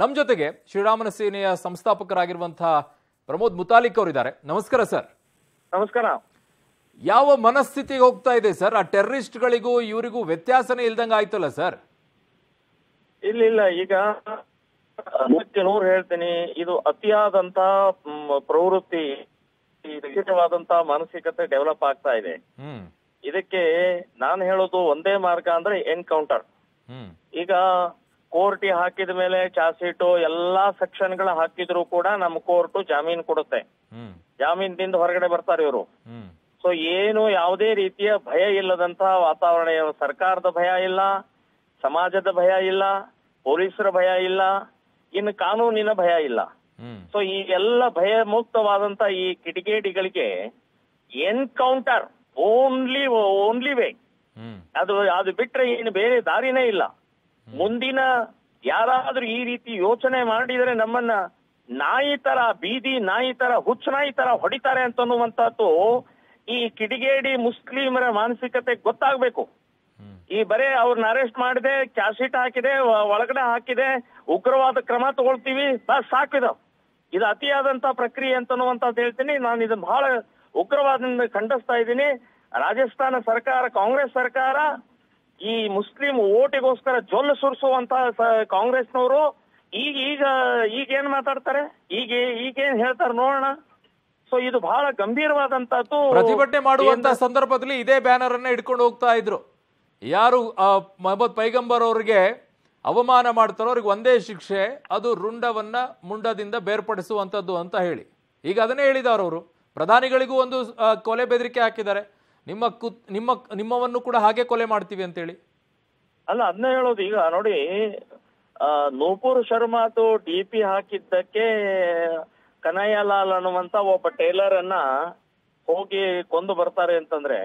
ನಮ್ಮ ಜೊತೆಗೆ ಶ್ರೀರಾಮನ ಸೇನೆಯ ಸಂಸ್ಥಾಪಕರಾಗಿರುವಂತಹ ಪ್ರಮೋದ್ ಮುತಾಲಿಕ್ ಅವರಿದ್ದಾರೆ. ನಮಸ್ಕಾರ ಸರ್. ನಮಸ್ಕಾರ. ಯಾವ ಮನಸ್ಥಿತಿಗೆ ಹೋಗ್ತಾ ಇದೆ ಸರ್? ಆ ಟೆರರಿಸ್ಟ್ಗಳಿಗೂ ಇವರಿಗೂ ವ್ಯತ್ಯಾಸನೇ ಇಲ್ದಂಗ ಆಯ್ತಲ್ಲ ಸರ್? ಇಲ್ಲ ಇಲ್ಲ. ಈಗ ನೂರಕ್ಕೆ ನೂರು ಹೇಳ್ತೀನಿ. ಇದು ಅತಿಯಾದಂತ ಪ್ರವೃತ್ತಿ ವಿಶೇಷವಾದಂತಹ ಮಾನಸಿಕತೆ ಡೆವಲಪ್ ಆಗ್ತಾ ಇದೆ. ಇದಕ್ಕೆ ನಾನು ಹೇಳೋದು ಒಂದೇ ಮಾರ್ಗ ಅಂದ್ರೆ ಎನ್ಕೌಂಟರ್. ಈಗ ಕೋರ್ಟಿ ಹಾಕಿದ ಮೇಲೆ ಚಾರ್ಜ್ ಶೀಟು ಎಲ್ಲಾ ಸೆಕ್ಷನ್ಗಳ ಹಾಕಿದ್ರು ಕೂಡ ನಮ್ಮ ಕೋರ್ಟ್ ಜಾಮೀನ್ ಕೊಡುತ್ತೆ. ಜಾಮೀನ್ ಜಾಮೀನ್ದಿಂದ ಹೊರಗಡೆ ಬರ್ತಾರೆ ಇವರು. ಸೊ ಏನು ಯಾವುದೇ ರೀತಿಯ ಭಯ ಇಲ್ಲದಂತ ವಾತಾವರಣ ಸರ್ಕಾರದ ಭಯ ಇಲ್ಲ ಸಮಾಜದ ಭಯ ಇಲ್ಲ ಪೊಲೀಸರ ಭಯ ಇಲ್ಲ ಇನ್ನು ಕಾನೂನಿನ ಭಯ ಇಲ್ಲ. ಸೊ ಈ ಎಲ್ಲ ಭಯ ಮುಕ್ತವಾದಂತ ಈ ಕಿಡಿಗೇಡಿಗಳಿಗೆ ಎನ್ಕೌಂಟರ್ ಓನ್ಲಿ ಓನ್ಲಿ ವೇ. ಅದು ಅದು ಬಿಟ್ರೆ ಏನು ಬೇರೆ ದಾರಿನೇ ಇಲ್ಲ. ಮುಂದಿನ ಯಾರಾದ್ರೂ ಈ ರೀತಿ ಯೋಚನೆ ಮಾಡಿದರೆ ನಮ್ಮನ್ನ ನಾಯಿ ತರ ಬೀದಿ ನಾಯಿ ತರ ಹುಚ್ಚ ನಾಯಿ ತರ ಹೊಡಿತಾರೆ ಅಂತನ್ನುವಂತದ್ದು ಈ ಕಿಡಿಗೇಡಿ ಮುಸ್ಲಿಮರ ಮಾನಸಿಕತೆ ಗೊತ್ತಾಗ್ಬೇಕು. ಈ ಬರೇ ಅವ್ರನ್ನ ಅರೆಸ್ಟ್ ಮಾಡಿದೆ ಕ್ಯಾಶೀಟ್ ಹಾಕಿದೆ ಒಳಗಡೆ ಹಾಕಿದೆ ಉಗ್ರವಾದ ಕ್ರಮ ತಗೊಳ್ತೀವಿ ಬಸ್ ಸಾಕಿದ. ಇದು ಅತಿಯಾದಂತ ಪ್ರಕ್ರಿಯೆ ಅಂತನ್ನುವಂತದ್ದು ಹೇಳ್ತೀನಿ. ನಾನು ಇದನ್ನ ಬಹಳ ಉಗ್ರವಾದದಿಂದ ಖಂಡಿಸ್ತಾ ಇದ್ದೀನಿ. ರಾಜಸ್ಥಾನ ಸರ್ಕಾರ ಕಾಂಗ್ರೆಸ್ ಸರ್ಕಾರ ಈ ಮುಸ್ಲಿಂ ಓಟಿಗೋಸ್ಕರ ಜೊಲ್ಲ ಸುರಿಸುವಂತ ಕಾಂಗ್ರೆಸ್ನವರು ಈಗ ಈಗ ಈಗ ಏನ್ ಮಾತಾಡ್ತಾರೆ? ಈಗ ಈಗೇನ್ ಹೇಳ್ತಾರೆ ನೋಡೋಣ. ಸೊ ಇದು ಬಹಳ ಗಂಭೀರವಾದಂತದ್ದು ಪ್ರತಿಭಟನೆ ಮಾಡುವಂತ ಸಂದರ್ಭದಲ್ಲಿ ಇದೇ ಬ್ಯಾನರ್ ಅನ್ನ ಇಟ್ಕೊಂಡು ಹೋಗ್ತಾ ಇದ್ರು. ಯಾರು ಮೊಹಮ್ಮದ್ ಪೈಗಂಬರ್ ಅವ್ರಿಗೆ ಅವಮಾನ ಮಾಡ್ತಾರೋ ಅವ್ರಿಗೆ ಒಂದೇ ಶಿಕ್ಷೆ ಅದು ರುಂಡವನ್ನ ಮುಂಡದಿಂದ ಬೇರ್ಪಡಿಸುವಂತದ್ದು ಅಂತ ಹೇಳಿ. ಈಗ ಅದನ್ನೇ ಹೇಳಿದಾರ ಅವರು. ಪ್ರಧಾನಿಗಳಿಗೂ ಒಂದು ಕೊಲೆ ಬೆದರಿಕೆ ಹಾಕಿದ್ದಾರೆ. ನಿಮ್ಮ ಕುತ್ ನಿಮ್ಮ ನಿಮ್ಮವನ್ನು ಕೂಡ ಹಾಗೆ ಕೊಲೆ ಮಾಡ್ತೀವಿ ಅಂತೇಳಿ. ಅಲ್ಲ ಅದನ್ನ ಹೇಳೋದು ಈಗ ನೋಡಿ ನೂಪುರ್ ಶರ್ಮಾ ಡಿ ಪಿ ಹಾಕಿದ್ದಕ್ಕೆ ಕನಯ್ಯಲಾಲ್ ಅನ್ನುವಂತ ಒಬ್ಬ ಟೈಲರ್ ಅನ್ನ ಹೋಗಿ ಕೊಂದು ಬರ್ತಾರೆ ಅಂತಂದ್ರೆ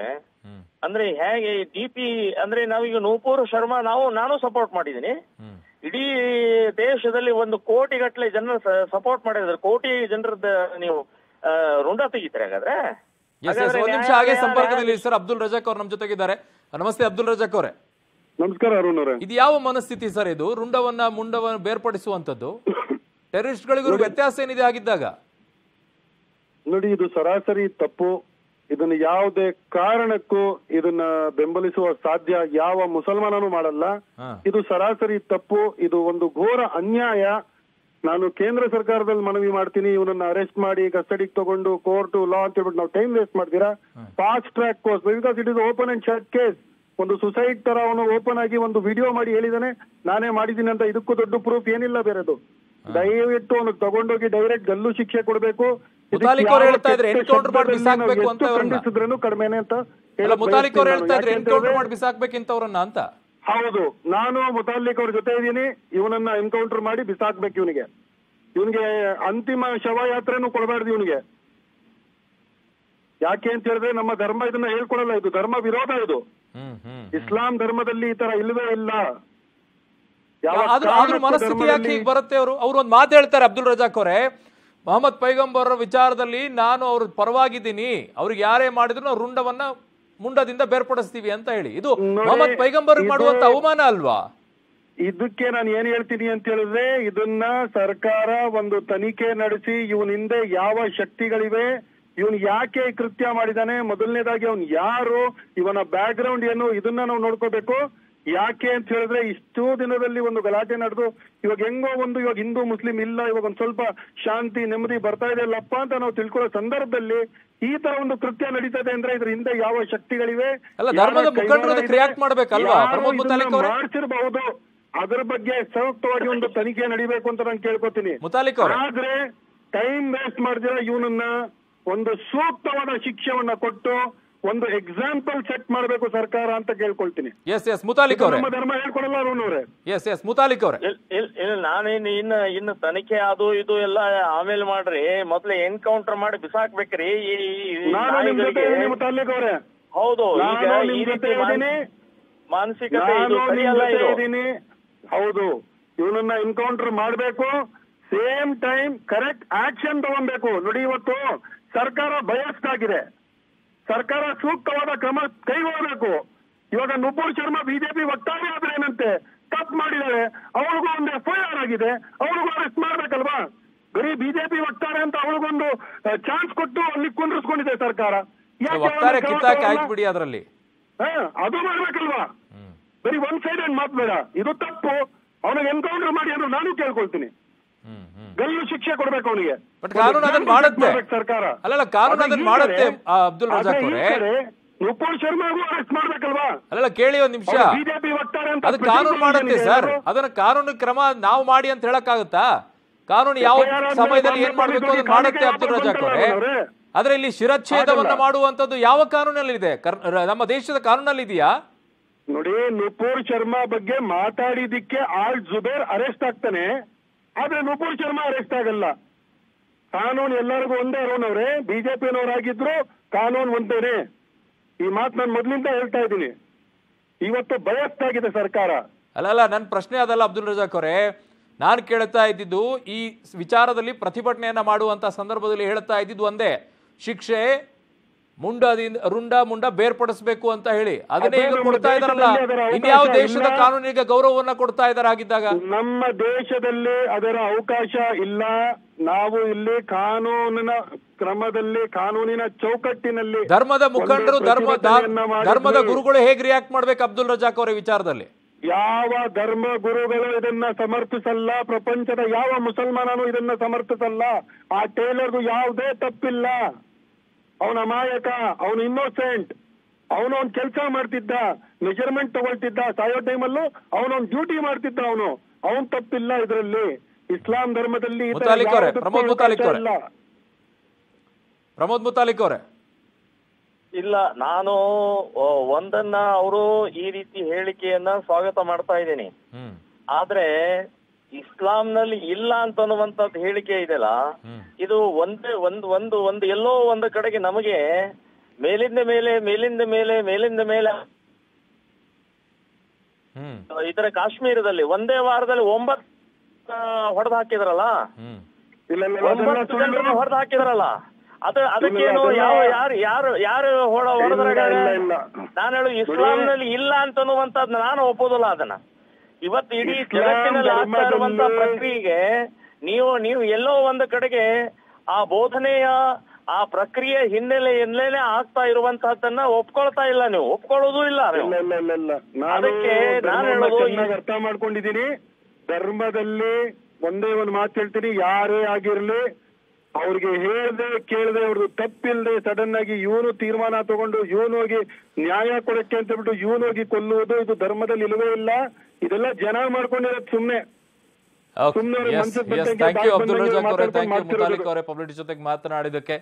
ಅಂದ್ರೆ ಹೇಗೆ ಡಿ ಪಿ ಅಂದ್ರೆ ನಾವೀಗ ನೂಪುರ್ ಶರ್ಮಾ ನಾವು ನಾನು ಸಪೋರ್ಟ್ ಮಾಡಿದೀನಿ. ಇಡೀ ದೇಶದಲ್ಲಿ ಒಂದು ಕೋಟಿ ಗಟ್ಟಲೆ ಜನರು ಸಪೋರ್ಟ್ ಮಾಡಿದ್ರೆ ಕೋಟಿ ಜನರದ್ದು ನೀವು ರುಂಡ ತೆಗಿತೀರಿ ಹಾಗಾದ್ರೆ? ಒಂದ್ ನಿಮಿಷ ಹಾಗೆ ಸಂಪರ್ಕದಲ್ಲಿ ಸರ್ ಅಬ್ದುಲ್ ರಜಾಕ್ ಅವ್ರು ನಮ್ಮ ಜೊತೆಗಿದ್ದಾರೆ. ನಮಸ್ತೆ ಅಬ್ದುಲ್ ರಜಾಕ್ ಅವರೇ. ನಮಸ್ಕಾರ ಅರುಣ್ ಅವರೇ. ಇದು ಯಾವ ಮನಸ್ಥಿತಿ ಸರ್ ಇದು? ರುಂಡವನ್ನ ಮುಂಡವನ್ನ ಬೇರ್ಪಡಿಸುವಂತದ್ದು ಟೆರರಿಸ್ಟ್ಗಳಿಗೂ ವ್ಯತ್ಯಾಸ ಏನಿದೆ ಆಗಿದ್ದಾಗ ನೋಡಿ ಇದು ಸರಾಸರಿ ತಪ್ಪು. ಇದನ್ನ ಯಾವುದೇ ಕಾರಣಕ್ಕೂ ಇದನ್ನ ಬೆಂಬಲಿಸುವ ಸಾಧ್ಯ ಯಾವ ಮುಸಲ್ಮಾನನು ಮಾಡಲ್ಲ. ಇದು ಸರಾಸರಿ ತಪ್ಪು. ಇದು ಒಂದು ಘೋರ ಅನ್ಯಾಯ. ನಾನು ಕೇಂದ್ರ ಸರ್ಕಾರದಲ್ಲಿ ಮನವಿ ಮಾಡ್ತೀನಿ ಇವನನ್ನ ಅರೆಸ್ಟ್ ಮಾಡಿ ಕಸ್ಟಡಿಗೆ ತಗೊಂಡು ಕೋರ್ಟ್ ಲಾ ಅಂತ ಹೇಳ್ಬಿಟ್ಟು ನಾವು ಟೈಮ್ ವೇಸ್ಟ್ ಮಾಡ್ತೀರಾ? Fast track course because it is open and shut case ಒಂದು ಸುಸೈಡ್ ತರ ಅವನು ಓಪನ್ ಆಗಿ ಒಂದು ವಿಡಿಯೋ ಮಾಡಿ ಹೇಳಿದಾನೆ ನಾನೇ ಮಾಡಿದ್ದೀನಿ ಅಂತ ಇದಕ್ಕೂ ದೊಡ್ಡ ಪ್ರೂಫ್ ಏನಿಲ್ಲ ಬೇರೆದು. ದಯವಿಟ್ಟು ಅವನು ತಗೊಂಡೋಗಿ ಡೈರೆಕ್ಟ್ ಗಲ್ಲು ಶಿಕ್ಷೆ ಕೊಡಬೇಕು. ಖಂಡಿಸಿದ್ರೇನು ಕಡಿಮೆನೆ ಅಂತ ಮುತಾಲಿಕ್ ಅವ್ರು ಹೇಳ್ತಾ ಇದ್ರೆ. ಎನ್ಕೌಂಟರ್ ಮಾಡಿ ಬಿಸಾಕ್ಬೇಕಿಂತವ್ರನ್ನ ಅಂತ. ಹೌದು ನಾನು ಮುತಾಲಿಕ್ ಅವ್ರ ಜೊತೆ ಇದ್ದೀನಿ ಇವನನ್ನ ಎನ್ಕೌಂಟರ್ ಮಾಡಿ ಬಿಸಾಕ್ಬೇಕು ಇವನಿಗೆ. ಇವನಿಗೆ ಅಂತಿಮ ಶವಯಾತ್ರೆನೂ ಕೊಡಬಾರ್ದು ಇವನಿಗೆ. ಯಾಕೆ ಅಂತ ಹೇಳಿದ್ರೆ ನಮ್ಮ ಧರ್ಮ ಇದನ್ನ ಹೇಳ್ಕೊಡಲ್ಲ ಇದು ಧರ್ಮ ವಿರೋಧ ಇದು. ಇಸ್ಲಾಂ ಧರ್ಮದಲ್ಲಿ ಈ ತರ ಇಲ್ಲವೇ ಇಲ್ಲ. ಮನಸ್ಥಿತಿ ಯಾಕೆ ಬರುತ್ತೆ ಅವರು? ಅವ್ರು ಒಂದು ಮಾತು ಹೇಳ್ತಾರೆ ಅಬ್ದುಲ್ ರಜಾಕ್ ಅವರೇ ಮೊಹಮ್ಮದ್ ಪೈಗಂಬರ್ ವಿಚಾರದಲ್ಲಿ ನಾನು ಅವ್ರ ಪರವಾಗಿದ್ದೀನಿ. ಅವ್ರಿಗೆ ಯಾರೇ ಮಾಡಿದ್ರು ರುಂಡವನ್ನ ಮುಂಡದಿಂದ ಬೇರ್ಪಡಿಸ್ತೀವಿ ಅಂತ ಹೇಳಿ. ಇದು ಮೊಹಮ್ಮದ್ ಪೈಗಂಬರ್ ಮಾಡುವಂತ ಅವಮಾನ ಅಲ್ವಾ? ಇದಕ್ಕೆ ನಾನು ಏನ್ ಹೇಳ್ತೀನಿ ಅಂತ ಹೇಳಿದ್ರೆ ಇದನ್ನ ಸರ್ಕಾರ ಒಂದು ತನಿಖೆ ನಡೆಸಿ ಇವನ ಹಿಂದೆ ಯಾವ ಶಕ್ತಿಗಳಿವೆ ಇವನ್ ಯಾಕೆ ಕೃತ್ಯ ಮಾಡಿದಾನೆ ಮೊದಲನೇದಾಗಿ ಅವನ್ ಯಾರು ಇವನ ಬ್ಯಾಕ್ ಗ್ರೌಂಡ್ ಏನು ಇದನ್ನ ನಾವು ನೋಡ್ಕೋಬೇಕು. ಯಾಕೆ ಅಂತ ಹೇಳಿದ್ರೆ ಇಷ್ಟು ದಿನದಲ್ಲಿ ಒಂದು ಗಲಾಟೆ ನಡೆದು ಇವಾಗ ಹೆಂಗೋ ಒಂದು ಇವಾಗ ಹಿಂದೂ ಮುಸ್ಲಿಂ ಇಲ್ಲ ಇವಾಗ ಒಂದ್ ಸ್ವಲ್ಪ ಶಾಂತಿ ನೆಮ್ಮದಿ ಬರ್ತಾ ಇದೆ ಅಲ್ಲಪ್ಪ ಅಂತ ನಾವು ತಿಳ್ಕೊಳ್ಳೋ ಸಂದರ್ಭದಲ್ಲಿ ಈ ತರ ಒಂದು ಕೃತ್ಯ ನಡೀತದೆ ಅಂದ್ರೆ ಇದ್ರ ಹಿಂದೆ ಯಾವ ಶಕ್ತಿಗಳಿವೆ? ಮಾಡ್ತಿರ್ಬಹುದು? ಅದ್ರ ಬಗ್ಗೆ ಸಂಯುಕ್ತವಾಗಿ ಒಂದು ತನಿಖೆ ನಡಿಬೇಕು ಅಂತ ನಾನು ಕೇಳ್ಕೊತೀನಿ. ಆದ್ರೆ ಟೈಮ್ ವೇಸ್ಟ್ ಮಾಡಿದ್ರೆ ಇವನನ್ನ ಒಂದು ಸೂಕ್ತವಾದ ಶಿಕ್ಷೆವನ್ನ ಕೊಟ್ಟು ಒಂದು ಎಕ್ಸಾಂಪಲ್ ಸೆಟ್ ಮಾಡಬೇಕು ಸರ್ಕಾರ ಅಂತ ಕೇಳ್ಕೊಳ್ತೀನಿ. ಎಸ್ ಎಸ್ ಮುತಾಲಿಕ್ ಅವರೇ. ನಮ್ಮ ಧರ್ಮ ಹೇಳ್ಕೊಡಲ್ಲ ಅರುಣವ್ರೆ ಎಸ್ ಎಸ್ ಮುತಾಲಿಕ್ ಅವರೇ. ಇಲ್ ಇಲ್ ಇಲ್ಲ ನಾನೇನು ಇನ್ನ ಇನ್ನು ತನಿಖೆ ಅದು ಇದು ಎಲ್ಲ ಆಮೇಲೆ ಮಾಡ್ರಿ. ಮೊದ್ಲು ಎನ್ಕೌಂಟರ್ ಮಾಡಿ ಬಿಸಾಕ್ಬೇಕ್ರಿ. ಮುತಾಲಿಕ್. ಅವ್ರೆ. ಹೌದು ಮಾನಸಿಕತೆ ಇದ್ದೀನಿ. ಹೌದು ಇವನನ್ನ ಎನ್ಕೌಂಟರ್ ಮಾಡಬೇಕು. ಸೇಮ್ ಟೈಮ್ ಕರೆಕ್ಟ್ ಆಕ್ಷನ್ ತಗೊಬೇಕು. ನೋಡಿ ಇವತ್ತು ಸರ್ಕಾರ ಬಯಸ್ತಾಗಿದೆ. ಸರ್ಕಾರ ಸೂಕ್ತವಾದ ಕ್ರಮ ಕೈಗೊಳ್ಳಬೇಕು. ಇವಾಗ ನುಪುರ್ ಶರ್ಮಾ ಬಿಜೆಪಿ ವಕ್ತಾರ ಆದ್ರೆ ಏನಂತೆ? ತಪ್ಪು ಮಾಡಿದ್ದಾರೆ. ಅವಳಿಗೂ ಒಂದು ಎಫ್ಐಆರ್ ಆಗಿದೆ. ಅವ್ರಿಗೂ ಅರೆಸ್ಟ್ ಮಾಡ್ಬೇಕಲ್ವಾ? ಬರೀ ಬಿಜೆಪಿ ವಕ್ತಾರೆ ಅಂತ ಅವಳಿಗೊಂದು ಚಾನ್ಸ್ ಕೊಟ್ಟು ಅಲ್ಲಿ ಕುಂದ್ರಿಸ್ಕೊಂಡಿದೆ ಸರ್ಕಾರ. ಬಿಡಿ ಅದರಲ್ಲಿ. ಅದು ಮಾಡ್ಬೇಕಲ್ವಾ? ಬರೀ ಒನ್ ಸೈಡ್ ಮಾತು ಬೇಡ. ಇದು ತಪ್ಪು. ಅವನಿಗೆ ಎನ್ಕೌಂಟರ್ ಮಾಡಿ ಅಂದ್ರೆ ನಾನು ಕೇಳ್ಕೊಳ್ತೀನಿ. ಗಲ್ಲು ಶಿಕ್ಷೆ ಕೊಡ್ಬೇಕು ಅವನಿಗೆ. ಬಟ್ ಕಾನೂನು ಅದನ್ನ ಮಾಡುತ್ತೆ. ಸರ್ಕಾರ. ಅಲ್ಲಲ್ಲ ಕಾನೂನು ಅದನ್ನ ಮಾಡುತ್ತೆ ಅಬ್ದುಲ್ ರಜಾಕ್ ಅವರೇ. ಶರ್ಮಾಗೂ ಅರೆಸ್ಟ್ ಮಾಡ್ಬೇಕಲ್ವಾ? ಅಲ್ಲಲ್ಲ ಕೇಳಿ ಒಂದ್ ನಿಮಿಷ. ಬಿಜೆಪಿ ವಕ್ತಾರೆ ಅಂತ ಅದು ಕಾನೂನು ಮಾಡುತ್ತೆ ಸರ್. ಅದನ್ನ ಕಾನೂನು ಕ್ರಮ ನಾವು ಮಾಡಿ ಅಂತ ಹೇಳಕ್ಕಾಗುತ್ತಾ? ಕಾನೂನು ಯಾವ ಸಮಯದಲ್ಲಿ ಏನ್ ಮಾಡ್ಬೇಕು ಅದನ್ನ ಮಾಡುತ್ತೆ ಅಬ್ದುಲ್ ರಜಾಕ್ ಅವರೇ? ಆದ್ರೆ ಇಲ್ಲಿ ಶಿರಚ್ಛೇದವನ್ನ ಮಾಡುವಂತದ್ದು ಯಾವ ಕಾನೂನಲ್ಲಿ ಇದೆ ನಮ್ಮ ದೇಶದ ಕಾನೂನಲ್ಲಿ ಇದೆಯಾ ನೋಡಿ ನುಪುರ್ ಶರ್ಮಾ ಬಗ್ಗೆ ಮಾತಾಡಿದಿಕ್ಕೆ ಆಲ್ ಜುಬೇರ್ ಅರೆಸ್ಟ್ ಆಗ್ತಾನೆ. ಆದ್ರೆ ನುಪುರ್ ಶರ್ಮಾ ಅರೆಸ್ಟ್ ಆಗಲ್ಲ. ಕಾನೂನು ಎಲ್ಲರಿಗೂ ಒಂದೇ ಅರೋನವ್ರೆ ಬಿಜೆಪಿನವರಾಗಿದ್ರು ಕಾನೂನು ಒಂದೇನೆ. ಈ ಮಾತು ನಾನು ಮೊದ್ಲಿಂದ ಹೇಳ್ತಾ ಇದ್ದೀನಿ. ಇವತ್ತು ಬಯಸ್ತಾಗಿದೆ ಸರ್ಕಾರ. ಅಲ್ಲಲ್ಲ ನನ್ನ ಪ್ರಶ್ನೆ ಅದಲ್ಲ ಅಬ್ದುಲ್ ರಜಾಕ್ ಅವರೇ. ನಾನು ಕೇಳ್ತಾ ಇದ್ದಿದ್ದು ಈ ವಿಚಾರದಲ್ಲಿ ಪ್ರತಿಭಟನೆಯನ್ನ ಮಾಡುವಂತ ಸಂದರ್ಭದಲ್ಲಿ ಹೇಳ್ತಾ ಇದ್ದಿದ್ದು ಒಂದೇ. ಶಿಕ್ಷೆ ಮುಂಡದಿಂದ ರುಂಡ ಮುಂಡ ಬೇರ್ಪಡಿಸಬೇಕು ಅಂತ ಹೇಳಿ. ಅದನ್ನೇ ಅದೇ ಈಗ ಕೊಡ್ತಾ ಇದಾರಲ್ಲ ಇನ್ಯಾವ ದೇಶದ ಕಾನೂನಿಗೆ ಗೌರವವನ್ನ ಕೊಡ್ತಾ ಇದಾರೆ ಆಗಿದ್ದಾಗ ನಮ್ಮ ದೇಶದಲ್ಲಿ ಅದರ ಅವಕಾಶ ಇಲ್ಲ. ನಾವು ಇಲ್ಲಿ ಕಾನೂನಿನ ಕ್ರಮದಲ್ಲಿ ಕಾನೂನಿನ ಚೌಕಟ್ಟಿನಲ್ಲಿ ಧರ್ಮದ ಮುಖಂಡರು ಧರ್ಮ ಧರ್ಮದ ಗುರುಗಳು ಹೇಗೆ ರಿಯಾಕ್ಟ್ ಮಾಡ್ಬೇಕು ಅಬ್ದುಲ್ ರಜಾಕ್ ಅವರ ವಿಚಾರದಲ್ಲಿ? ಯಾವ ಧರ್ಮ ಗುರುಗಳು ಇದನ್ನ ಸಮರ್ಥಿಸಲ್ಲ? ಪ್ರಪಂಚದ ಯಾವ ಮುಸಲ್ಮಾನನು ಇದನ್ನ ಸಮರ್ಥಿಸಲ್ಲ? ಆ ಟೇಲರ್ಗೂ ಯಾವುದೇ ತಪ್ಪಿಲ್ಲ. ಅವನ ಅಮಾಯಕ ಅವನು ಇನ್ನೋಸೆಂಟ್ ಅವನು ಅವ್ನ್ ಕೆಲಸ ಮಾಡ್ತಿದ್ದ ಮೆಜರ್ಮೆಂಟ್ ತಗೊಳ್ತಿದ್ದ ಸಾಯೋ ಟೈಮಲ್ಲೂ ಅವನೊಂದು ಡ್ಯೂಟಿ ಮಾಡ್ತಿದ್ದ ಅವನು. ಅವನ್ ತಪ್ಪಿಲ್ಲ ಇದರಲ್ಲಿ. ಇಸ್ಲಾಂ ಧರ್ಮದಲ್ಲಿ. ಪ್ರಮೋದ್ ಮುತಾಲಿಕ್ ಅವರೇ. ಇಲ್ಲ. ನಾನು ಒಂದನ್ನ ಅವರು ಈ ರೀತಿ ಹೇಳಿಕೆಯನ್ನ ಸ್ವಾಗತ ಮಾಡ್ತಾ ಇದ್ದೀನಿ. ಆದ್ರೆ ಇಸ್ಲಾಂನಲ್ಲಿ ಇಲ್ಲ ಅಂತ ಅನ್ನುವಂಥದ್ದು ಹೇಳಿಕೆ ಇದೆಲ್ಲ ಇದು ಒಂದೇ ಒಂದು ಒಂದು ಒಂದು ಎಲ್ಲೋ ಒಂದು ಕಡೆಗೆ ನಮಗೆ ಮೇಲಿಂದ ಮೇಲೆ ಮೇಲಿಂದ ಮೇಲೆ ಮೇಲಿಂದ ಮೇಲೆ ಹ್ಮ್. ಇತರ ಕಾಶ್ಮೀರದಲ್ಲಿ ಒಂದೇ ವಾರದಲ್ಲಿ ಒಂಬತ್ತು ಹೊಡೆದು ಹಾಕಿದ್ರಲ್ಲ? ಒಂಬತ್ತು. ಜನರನ್ನು ಹೊಡೆದು ಹಾಕಿದ್ರಲ್ಲ? ಅದ ಅದಕ್ಕೇನು ಯಾವ ಯಾರು ಯಾರು ಯಾರು ಹೊಡ. ನಾನು ಹೇಳು ಇಸ್ಲಾಂನಲ್ಲಿ ಇಲ್ಲ ಅಂತ ಅನ್ನುವಂಥದ್ದು ನಾನು ಒಪ್ಪೋದಲ್ಲ ಅದನ್ನ. ಇವತ್ತು ಇಡೀ ಜಗತ್ತಿನಲ್ಲಿ ಆಗ್ತಾ ಇರುವಂತ ಪ್ರಕ್ರಿಯೆಗೆ ನೀವು ನೀವು ಎಲ್ಲೋ ಒಂದು ಕಡೆಗೆ ಆ ಬೋಧನೆಯ ಆ ಪ್ರಕ್ರಿಯೆ ಹಿನ್ನೆಲೆ ಹಿನ್ನೆಲೆ ಆಗ್ತಾ ಇರುವಂತಹದ್ದನ್ನ ಒಪ್ಕೊಳ್ತಾ ಇಲ್ಲ ನೀವು. ಒಪ್ಕೊಳ್ಳೋದು ಇಲ್ಲ ಅದಕ್ಕೆ ನಾನು ಹೇಳೋದು ಚೆನ್ನಾಗಿ ಅರ್ಥ ಮಾಡ್ಕೊಂಡಿದ್ದೀನಿ. ಧರ್ಮದಲ್ಲಿ ಒಂದೇ ಒಂದು ಮಾತು ಹೇಳ್ತೀನಿ. ಯಾರೇ ಆಗಿರ್ಲಿ ಅವ್ರಿಗೆ ಹೇಳ್ದೆ ಕೇಳ್ದೆ ಅವ್ರದ್ದು ತಪ್ಪಿಲ್ದೆ ಸಡನ್ ಆಗಿ ಇವನು ತೀರ್ಮಾನ ತಗೊಂಡು ಇವನು ಹೋಗಿ ನ್ಯಾಯ ಕೊಡಕ್ಕೆ ಅಂತ ಬಿಟ್ಟು ಇವನು ಹೋಗಿ ಕೊಲ್ಲುವುದು ಇದು ಧರ್ಮದಲ್ಲಿ ಇಲ್ಲವೇ ಇಲ್ಲ. ಇದೆಲ್ಲ ಜನ ಮಾಡ್ಕೊಂಡಿರೋದು ಸುಮ್ನೆ. ಥ್ಯಾಂಕ್ ಯು ಅಬ್ದುಲ್ ರಜಾಕ್ ಅವರೇ. Thank you. ಮುತಾಲಿಕ್ ಅವರೇ ಪಬ್ಲಿಕ್ ಜೊತೆಗೆ ಮಾತನಾಡಿದ್ದಕ್ಕೆ.